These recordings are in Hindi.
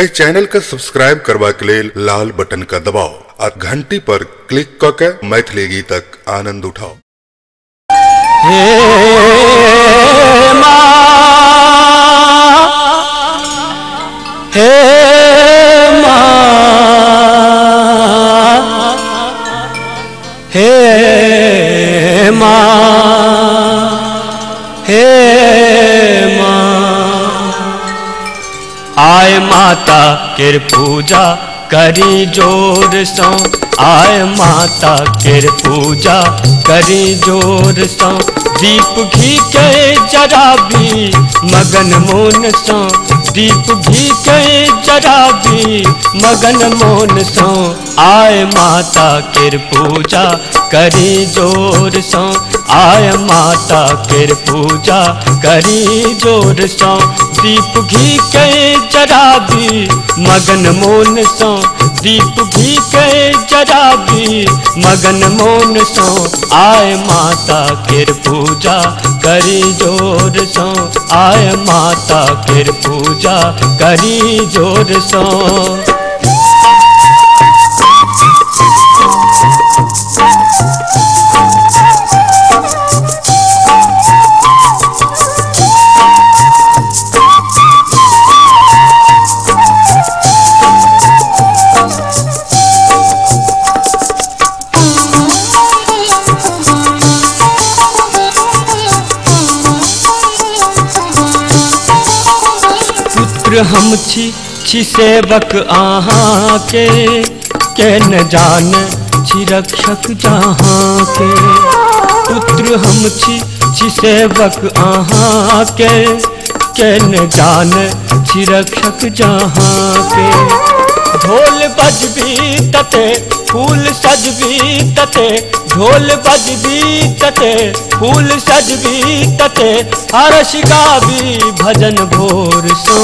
इस चैनल के सब्सक्राइब करवा के लिए लाल बटन का दबाओ और घंटी पर क्लिक करके मैथिली गीतक आनंद उठाओ। हे हे केर पूजा करी ज़ोर सो। आय माता केर पूजा करी ज़ोर सो। दीप घी के जरा भी मगन मोन सौ। दीप घी के जराबी मगन मोन सौ। आय माता केर पूजा, करी ज़ोर सौ। आय माता केर पूजा, करी ज़ोर सौ। दीप घी के जराबी मगन मोन सौ। दीप घी के जराबी मगन मोन सौ। आय माता केर पूजा करी ज़ोर सो। आय माता केर पूजा करी ज़ोर सौ। हम छी छी सेवक अहाँ के के न जान छी रक्षक जहाँ के पुत्र हम छी छी सेवक अहाँ के के न जान छी रक्षक जहाँ के ढोल बजबी तते, फूल सजबी तते, ढोल बजबी तते, फूल सजबी तते हर्ष गाबी भजन भोर सो।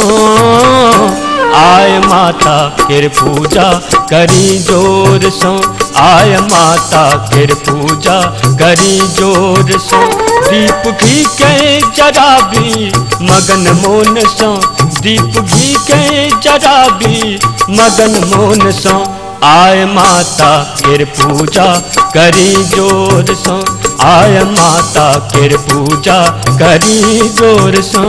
आय माता फिर पूजा करी ज़ोर सो। आय माता फिर पूजा करी ज़ोर सो। दीप घी के जराबी मगन मोन सो। दीप घी के जराबी मगन मोन सो आय माता केर पूजा करी ज़ोर सो। आय माता केर पूजा करी ज़ोर सो।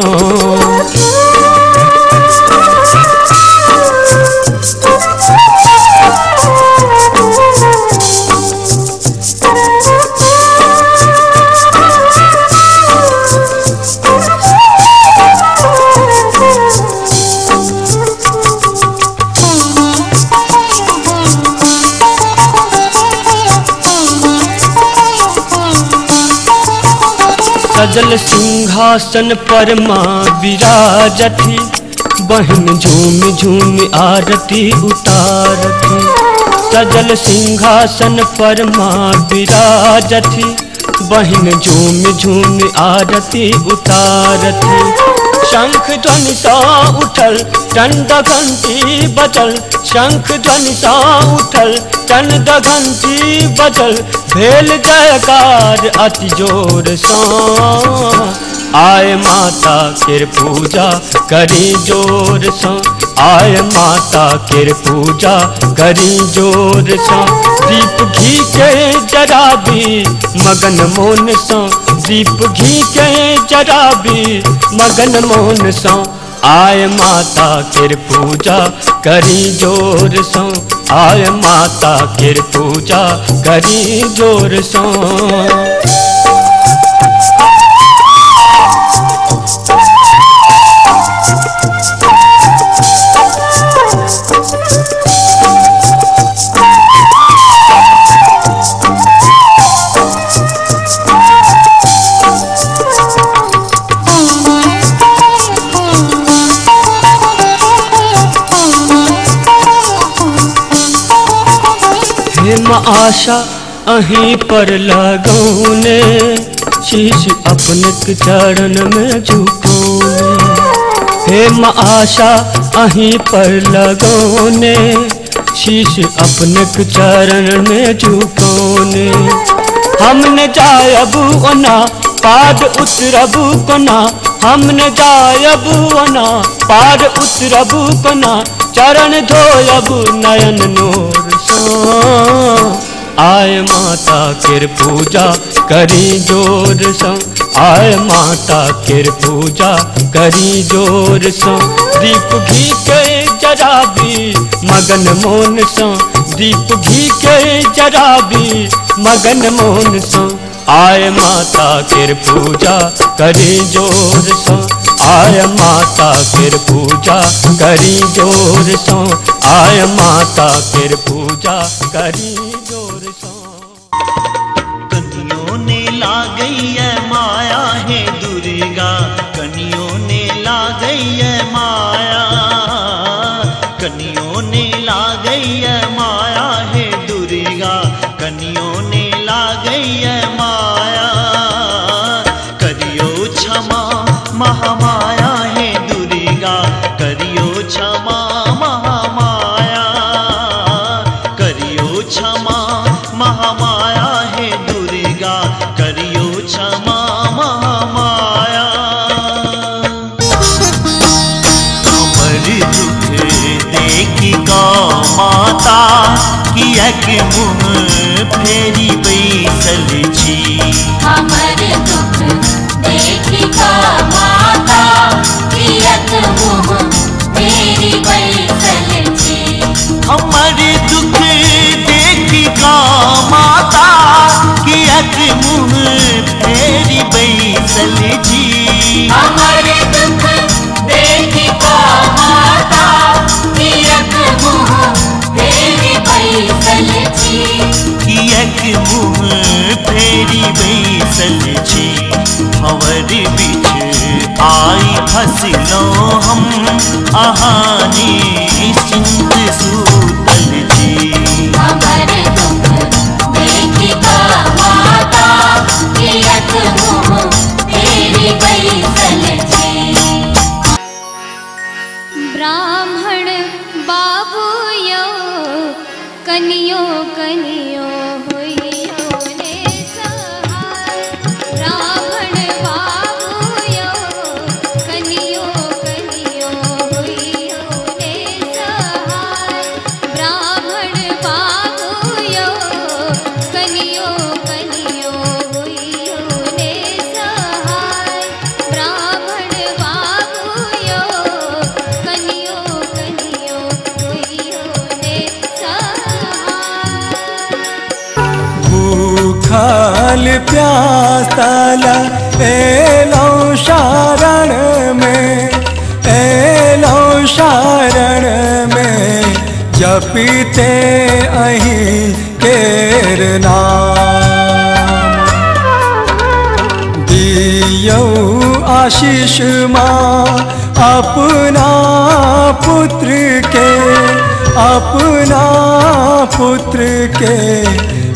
सजल सिंहासन पर माँ विराजती बहन झूम झूम आरती उतारती। सजल सिंहासन पर माँ विराजती बहन झूम झूम आरती उतारती। शंख ध्वनि सा उठल, चंद घंटी बजल। शंख ध्वनि सा उठल, चंद घंटी बजल। भेल जयकार अति ज़ोर आय माता केर पूजा करी ज़ोर आय माता केर पूजा करी ज़ोर दीप घी के जराबी मगन मोन सो। दीप घी के जराबी मगन मोन सो। आय माता केर पूजा करी ज़ोर सो। आय माता केर पूजा करी ज़ोर सो। आशा अहीं पर लगौने, शीश अपने चरण में झुकौने। हेम आशा अहीं पर लगौने, शीश अपने चरण में झुकौने। हमने जायब ओना पाद उतरबू कोना। हम न जायब ओना पार उतरबू कोना। चरण धोयबू नयन नूर आय माता केर पूजा करी ज़ोर सो। आय माता केर पूजा करी ज़ोर सो। दीप घी के जराबी, मगन मोन सो। दीप घी के जराबी, मगन मोन सो। आय माता केर पूजा करी ज़ोर सो। आय माता फिर पूजा करी ज़ोर सो। आय माता फिर पूजा करी ज़ोर सो। कनियों ने ला गई है माया है दुर्गा। कनियों ने ला गई है माया। कियक मुह फेरी भूखल प्यासल एलो शरण में एलो शरण में, जपीते अहीं केर नाम। दियौ आशीष माँ, अपना पुत्र के, अपना पुत्र के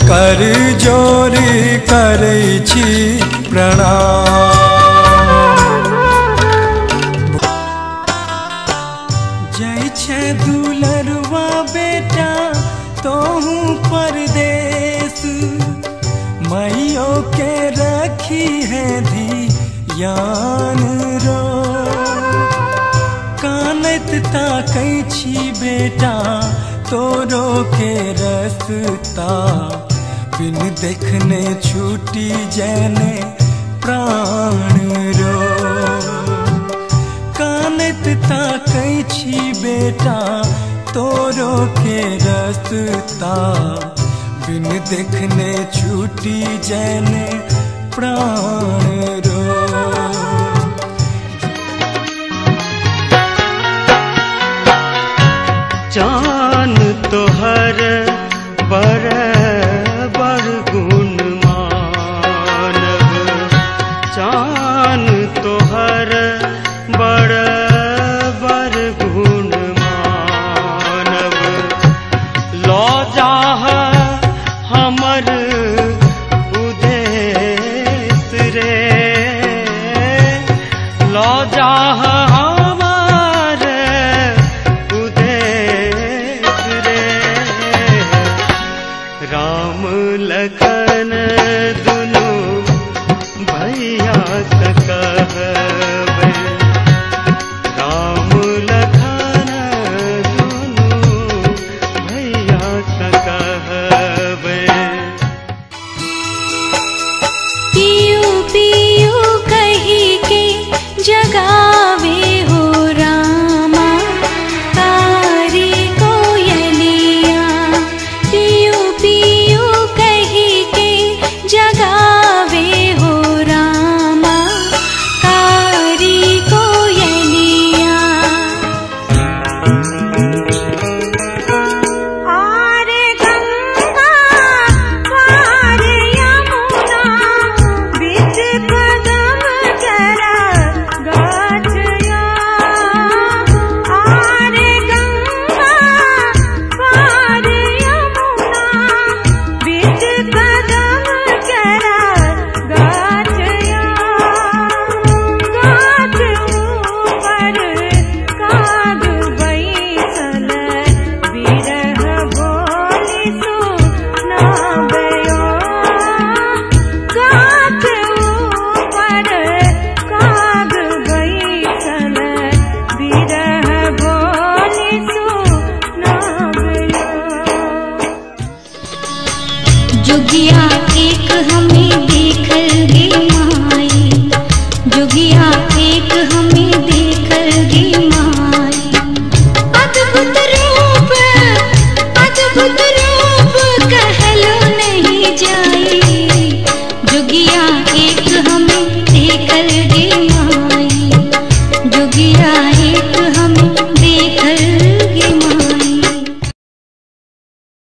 कर जोरी करै प्रणाम। जय छे दुलरवा बेटा तोहू परदेश मैयो के रखी है धियान रो। कानत ताकै छी बेटा, तोरो के रसता बिन देखने छूटी जैने प्राण रो। कानत ताकै छी, बेटा, तोरो के रसता। बिन देखने छूटी जैने प्राण रो। चान